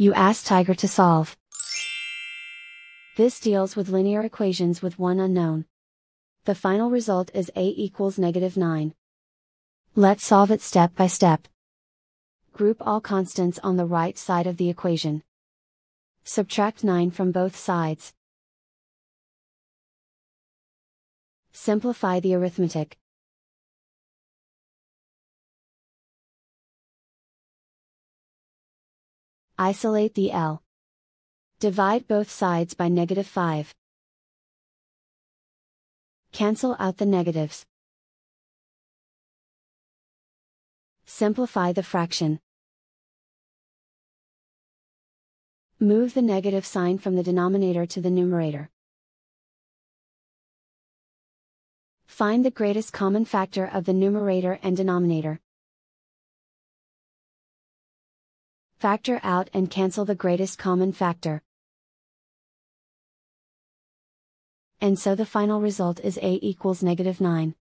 You ask Tiger to solve. This deals with linear equations with one unknown. The final result is a equals negative 9. Let's solve it step by step. Group all constants on the right side of the equation. Subtract 9 from both sides. Simplify the arithmetic. Isolate the L. Divide both sides by negative 5. Cancel out the negatives. Simplify the fraction. Move the negative sign from the denominator to the numerator. Find the greatest common factor of the numerator and denominator. Factor out and cancel the greatest common factor. And so the final result is a equals negative 9.